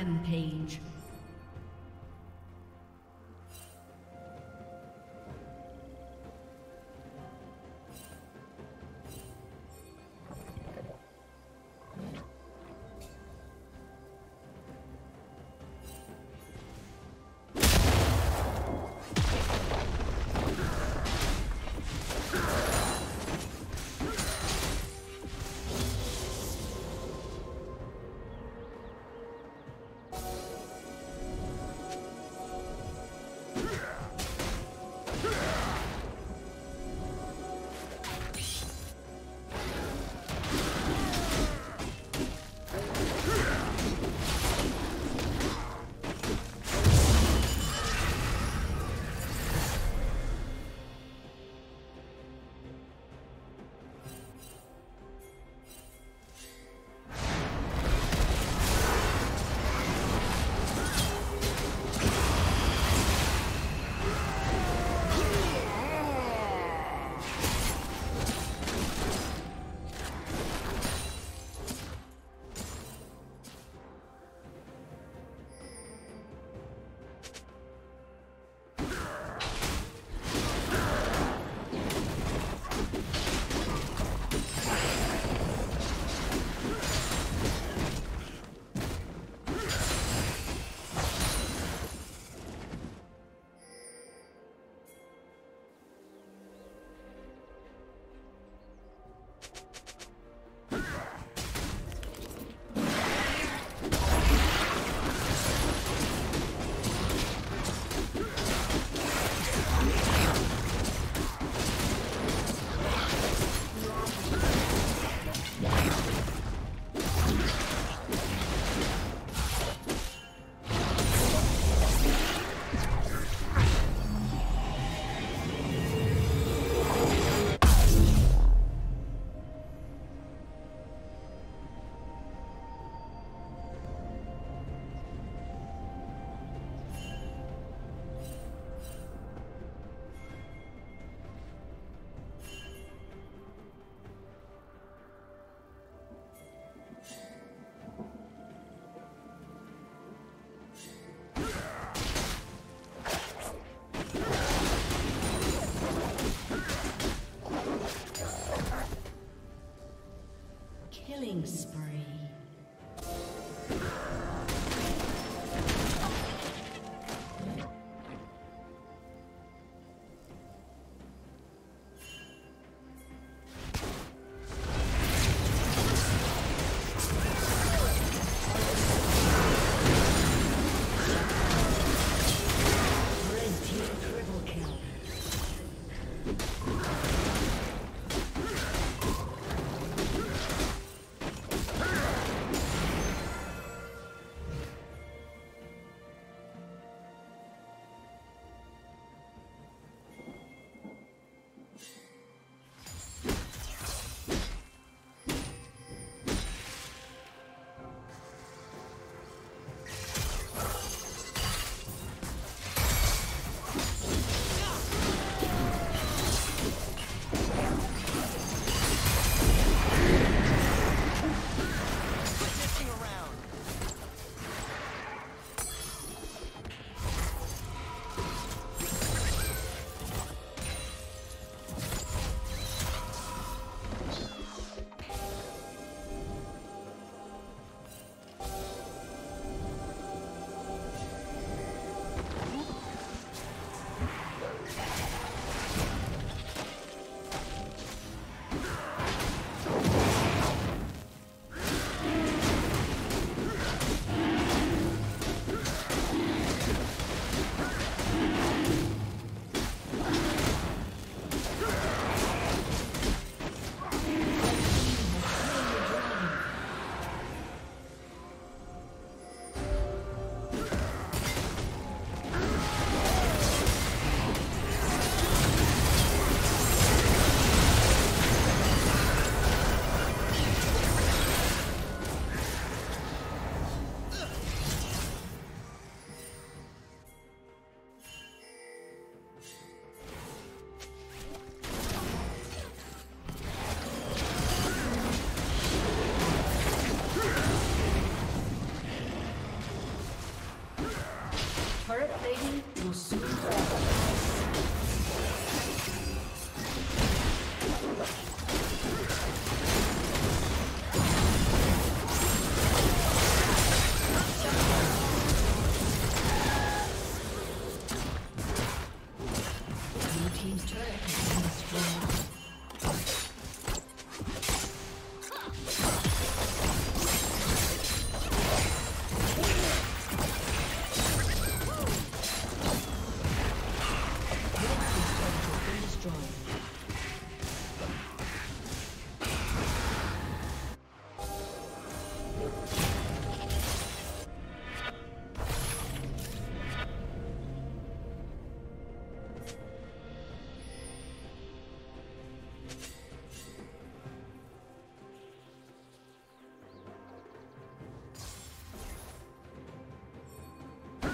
Rampage. Team's. turret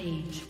Rampage.